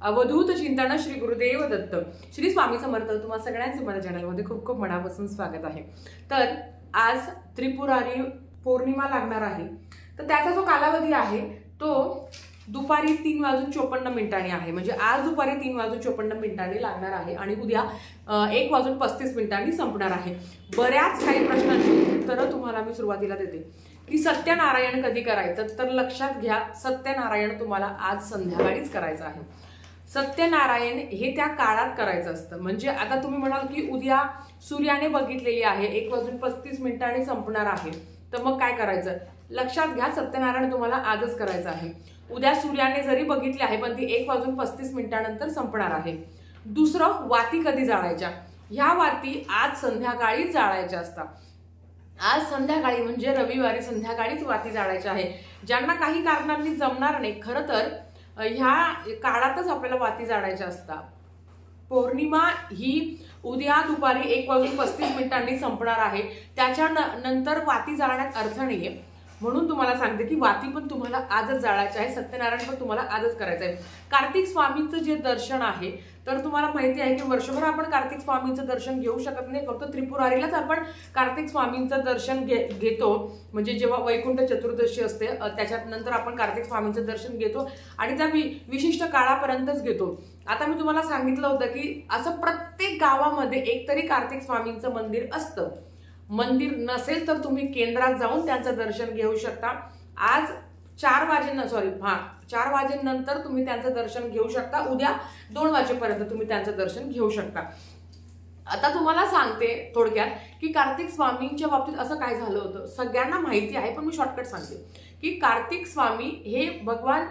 अवधूत चिंतन श्री गुरुदेव दत्त. श्री स्वामी समर्थ तुम्हाला सगळ्यांचं माझ्या चॅनलमध्ये खूप खूप मनापासून स्वागत आहे. तर आज त्रिपुरारी पौर्णिमा लागणार आहे. तर त्याचा जो कालावधी आहे तो दुपारी तीन वाजून चोपन्न मिनिटांनी आहे. म्हणजे आज दुपारी तीन वाजून चोपन्न मिनिटांनी लागणार आहे आणि उद्या एक वाजून पस्तीस मिनिटांनी संपणार आहे. बऱ्याच काही प्रश्नांची उत्तरं तुम्हाला मी सुरुवातीला देते. की सत्यनारायण कधी करायचं? तर लक्षात घ्या सत्यनारायण तुम्हाला आज संध्याकाळीच करायचं आहे. सत्यनारायण हे त्या काळात करायचं असतं. म्हणजे आता तुम्ही म्हणाल की उद्या सूर्याने बघितलेली आहे. एक वाजून पस्तीस मिनिटांनी संपणार आहे. तर मग काय करायचं? लक्षात घ्या सत्यनारायण तुम्हाला आजच करायचं आहे. उद्या सूर्याने जरी बघितली आहे पण ती एक वाजून पस्तीस मिनिटानंतर संपणार आहे. दुसरं वाती कधी जाळायच्या? ह्या वाती आज संध्याकाळी जाळायच्या असतात. आज संध्याकाळी म्हणजे रविवारी संध्याकाळीच वाती जाळायच्या आहे. ज्यांना काही कारणांनी जमणार नाही खरं तर ह्या काळातच आपल्याला वाती जाळायच्या असतात. पौर्णिमा ही उद्या दुपारी एक वाजून पस्तीस मिनिटांनी संपणार आहे. त्याच्या न- नंतर वाती जाळण्यात अर्थ नाहीये. म्हणून तुम्हाला सांगते की वाती पण तुम्हाला आजच जाळायची आहे. सत्यनारायण पण तुम्हाला आजच करायचं आहे. कार्तिक स्वामींचं जे दर्शन आहे तर तुम्हाला माहिती आहे की वर्षभर आपण कार्तिक स्वामींचं दर्शन घेऊ शकत नाही. फक्त त्रिपुरारीलाच आपण कार्तिक स्वामींचं दर्शन घे घेतो. म्हणजे जेव्हा वैकुंठ चतुर्दशी असते त्याच्यानंतर त्याच्यात नंतर आपण कार्तिक स्वामींचं दर्शन घेतो आणि त्या वि विशिष्ट काळापर्यंतच घेतो. आता मी तुम्हाला सांगितलं होतं की असं प्रत्येक गावामध्ये एकतरी कार्तिक स्वामींचं मंदिर असतं. मंदिर नसेल तर तुम्ही केंद्रात जाऊन त्यांचं दर्शन घेऊ शकता. आज चार वाजे सॉरी हा चार वाजेनंतर तुम्ही त्यांचं दर्शन घेऊ शकता. उद्या दोन वाजेपर्यंत तुम्ही त्यांचं दर्शन घेऊ शकता. आता तुम्हाला सांगते थोडक्यात की कार्तिक स्वामींच्या बाबतीत असं काय झालं होतं. सगळ्यांना माहिती आहे पण मी शॉर्टकट सांगते. की कार्तिक स्वामी हे भगवान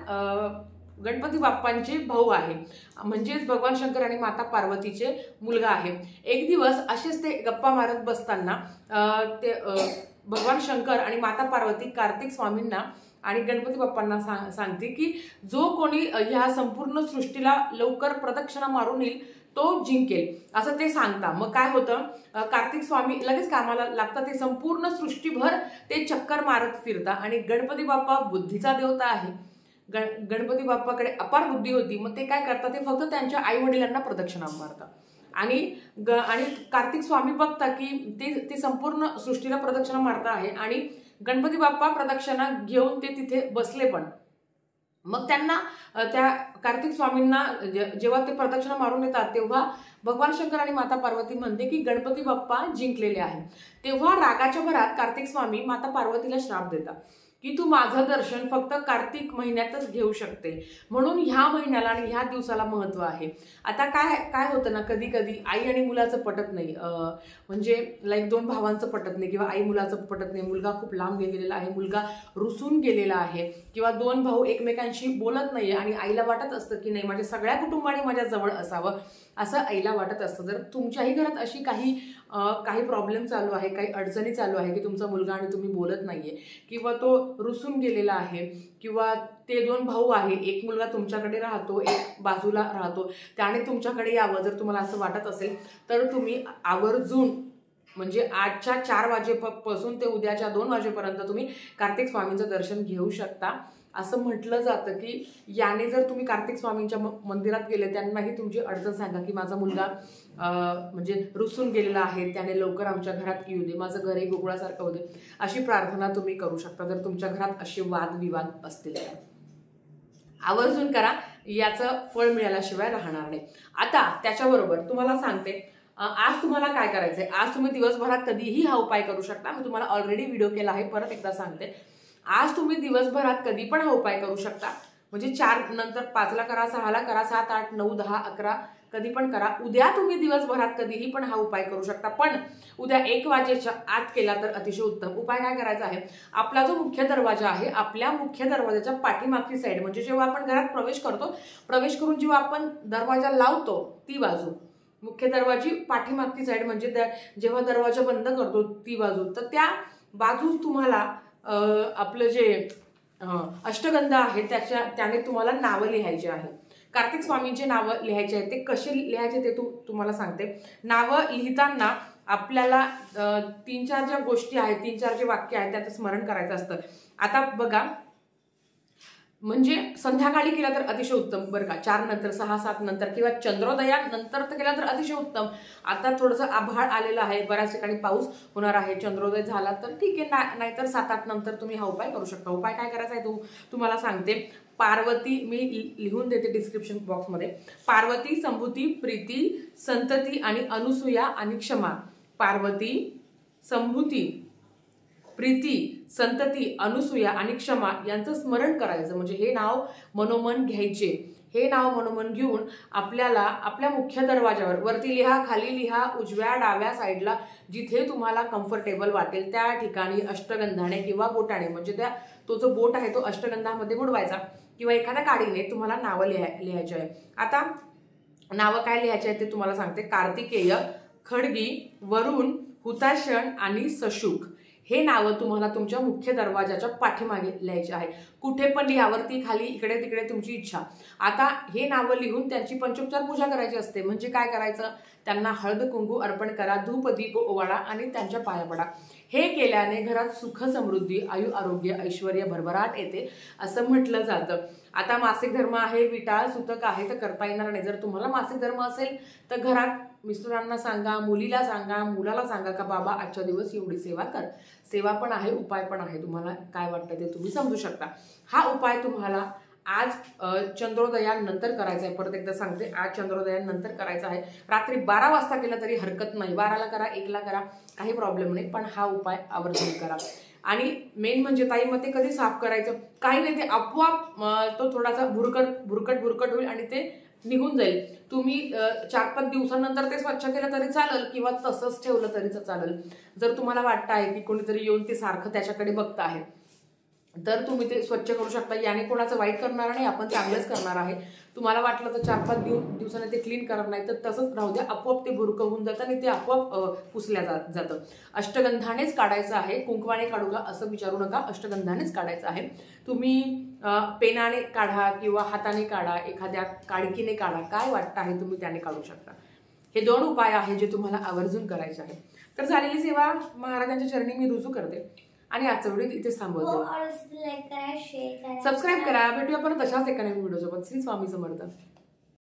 गणपती बाप्पांचे भाऊ आहे. म्हणजेच भगवान शंकर आणि माता पार्वतीचे मुलगा आहे. एक दिवस असेच ते गप्पा मारत बसताना ते भगवान शंकर आणि माता पार्वती कार्तिक स्वामींना आणि गणपती बाप्पांना सांग सांगते की जो कोणी ह्या संपूर्ण सृष्टीला लवकर प्रदक्षिणा मारून येईल तो जिंकेल. असं ते सांगता. मग काय होतं? कार्तिक स्वामी लगेच कामाला लागतात. ते संपूर्ण सृष्टीभर ते चक्कर मारत फिरता आणि गणपती बाप्पा बुद्धीचा देवता आहे. गण गणपती बाप्पाकडे अपार बुद्धी होती. मग ते काय करतात? ते फक्त त्यांच्या आई वडिलांना प्रदक्षिणा मारतात. आणि ग आणि कार्तिक स्वामी बघता की ते ते संपूर्ण सृष्टीला प्रदक्षिणा मारता आहे आणि गणपती बाप्पा प्रदक्षिणा घेऊन ते तिथे बसले पण. मग त्यांना त्या कार्तिक स्वामींना जेव्हा ते प्रदक्षिणा मारून येतात तेव्हा भगवान शंकर आणि माता पार्वती म्हणते की गणपती बाप्पा जिंकलेले आहे तेव्हा रागाच्या भरात कार्तिक स्वामी माता पार्वतीला श्राप देतात. की तू माझं दर्शन फक्त कार्तिक महिन्यातच घेऊ शकते. म्हणून ह्या महिन्याला आणि ह्या दिवसाला महत्त्व आहे. आता काय काय होतं ना कधी कधी आई आणि मुलाचं पटत नाही. म्हणजे लाईक दोन भावांचं पटत नाही किंवा आई मुलाचं पटत नाही. मुलगा खूप लांब गेलेला आहे मुलगा रुसून गेलेला आहे किंवा दोन भाऊ एकमेकांशी बोलत नाही आणि आईला वाटत असतं की नाही माझ्या सगळ्या कुटुंबाने माझ्या जवळ असावं. असं आईला वाटत असतं. जर तुमच्याही घरात अशी काही काही प्रॉब्लेम चालू आहे काही अडचणी चालू आहे की तुमचा मुलगा आणि तुम्ही बोलत नाहीये किंवा तो रुसून गेलेला आहे किंवा ते दोन भाऊ आहे एक मुलगा तुमच्याकडे राहतो एक बाजूला राहतो त्याने तुमच्याकडे यावं जर तुम्हाला असं वाटत असेल तर तुम्ही आवर्जून म्हणजे आजच्या चार वाजेपासून ते उद्याच्या दोन वाजेपर्यंत तुम्ही कार्तिक स्वामींचं दर्शन घेऊ शकता. असं म्हटलं जातं की याने जर तुम्ही कार्तिक स्वामींच्या मंदिरात गेले त्यांनाही तुमची अडचण सांगा की माझा मुलगा म्हणजे रुसून गेलेला आहे त्याने लवकर आमच्या घरात येऊ दे माझं घरही गोकुळासारखं होऊ दे अशी प्रार्थना तुम्ही करू शकता जर तुमच्या घरात असे वादविवाद असतील तर. आवर्जून करा याचं फळ मिळाल्याशिवाय राहणार नाही. आता त्याच्याबरोबर तुम्हाला सांगते आज तुम्हाला काय करायचंय? आज तुम्ही दिवसभरात कधीही हा उपाय करू शकता. मी तुम्हाला ऑलरेडी व्हिडिओ केला आहे परत एकदा सांगते. आज तुम्ही दिवसभरात कधी पण हा उपाय करू शकता. म्हणजे चार नंतर पाचला करा सहाला करा सात आठ नऊ दहा अकरा कधी पण करा. उद्या तुम्ही दिवसभरात कधीही पण हा उपाय करू शकता. पण उद्या एक वाजेच्या आत केला तर अतिशय उत्तम. उपाय काय करायचा आहे? आपला जो मुख्य दरवाजा आहे आपल्या मुख्य दरवाजाच्या पाठीमागची साईड म्हणजे जेव्हा आपण घरात प्रवेश करतो प्रवेश करून जेव्हा आपण दरवाजा लावतो ती बाजू. मुख्य दरवाजी पाठीमागची साईड म्हणजे जेव्हा दरवाजा बंद करतो ती बाजू. तर त्या बाजूस तुम्हाला आपलं जे अष्टगंध आहे त्याच्या त्याने तुम्हाला नावं लिहायची आहे कार्तिक स्वामींचे नावं लिहायचे आहेत ते कसे लिहायचे ते तू तुम्हाला सांगते. नावं लिहिताना आपल्याला तीन चार ज्या गोष्टी आहेत तीन चार जे वाक्य आहेत त्याचं स्मरण करायचं असतं. आता बघा म्हणजे संध्याकाळी केला तर अतिशय उत्तम बरं का. चार नंतर सहा सात नंतर किंवा चंद्रोदयानंतर तर केला तर अतिशय उत्तम. आता थोडंसं आभाळ आलेलं आहे बऱ्याच ठिकाणी पाऊस होणार आहे चंद्रोदय झाला तर ठीक आहे ना नाहीतर सात आठ नंतर तुम्ही हा उपाय करू शकता. उपाय काय करायचा आहे तू? तुम्हाला सांगते. पार्वती मी लिहून देते डिस्क्रिप्शन बॉक्समध्ये पार्वती संभूती प्रीती संतती आणि अनुसूया आणि क्षमा. पार्वती संभूती प्रीती संतती अनुसूया आणि क्षमा यांचं स्मरण करायचं. म्हणजे हे नाव मनोमन घ्यायचे. हे नाव मनोमन घेऊन आपल्याला आपल्या मुख्य दरवाजावर वरती लिहा खाली लिहा उजव्या डाव्या साईडला जिथे तुम्हाला कम्फर्टेबल वाटेल त्या ठिकाणी अष्टगंधाने किंवा बोटाने म्हणजे त्या तो जो बोट आहे तो अष्टगंधामध्ये बुडवायचा. किंवा एखाद्या काडीने तुम्हाला नावं लिहाय लिहायचे आहे. आता नावं काय लिहायचे आहेत ते तुम्हाला सांगते. कार्तिकेय खडगी वरुण हुताशन आणि सशुक. हे नावं तुम्हाला तुमच्या मुख्य दरवाजाच्या पाठीमागे लिहायचे आहे. कुठे पण लिहावरती खाली इकडे तिकडे तुमची इच्छा. आता हे नावं लिहून त्यांची पंचोपचार पूजा करायची असते. म्हणजे काय करायचं? त्यांना हळद कुंकू अर्पण करा धूप दीप ओवाळा आणि त्यांच्या पाया पडा. हे केल्याने घरात सुख समृद्धी आयु आरोग्य ऐश्वर भरभराट येते असं म्हटलं जातं. आता मासिक धर्म आहे विटाळ सुतक आहे तर करता येणार नाही. जर तुम्हाला मासिक धर्म असेल तर घरात मिस्टरांना सांगा मुलीला सांगा मुलाला सांगा का बाबा आजच्या दिवस एवढी सेवा कर. सेवा पण आहे उपाय पण आहे. तुम्हाला काय वाटतं ते तुम्ही समजू शकता. हा उपाय तुम्हाला आज चंद्रोदयानंतर करायचा आहे. परत एकदा सांगते आज चंद्रोदयानंतर करायचा आहे. रात्री बारा वाजता केला तरी हरकत नाही. बाराला करा एकला करा काही प्रॉब्लेम नाही. पण हा उपाय आवर्जून करा. आणि मेन म्हणजे ताई मग ते कधी साफ करायचं? काही नाही ते आपोआप तो थोडासा भुरकट भुरकट भुरकट होईल आणि ते निघून जाईल. तुम्ही चार पाच दिवसानंतर ते स्वच्छ केलं तरी चालेल किंवा तसंच ठेवलं तरी चालेल. जर तुम्हाला वाटतं आहे की कोणीतरी येऊन ते सारखं त्याच्याकडे बघत आहे तर तुम्ही ते स्वच्छ करू शकता. याने कोणाचं वाईट करणार नाही आपण चांगलंच करणार आहे. तुम्हाला वाटलं तर चार पाच दिव दिवसाने ते क्लीन करणार नाही तर तसंच राहू द्या. आपोआप ते बुरकं होऊन जातं आणि ते आपोआप पुसल्या जात जातं. अष्टगंधानेच काढायचं आहे. कुंकवाने काढू का असं विचारू नका. अष्टगंधानेच काढायचं आहे. तुम्ही पेनाने काढा किंवा हाताने काढा एखाद्या काडकीने काढा काय वाटतं आहे तुम्ही त्याने काढू शकता? हे दोन उपाय आहेत जे तुम्हाला आवर्जून करायचे आहे तर झालेली सेवा महाराजांच्या चरणी मी रुजू करते आणि आजचा व्हिडिओ इथेच थांबवतो. सबस्क्राईब करा भेटूया परत अशाच एका नवीन व्हिडिओ सोबत श्री स्वामी समर्थ.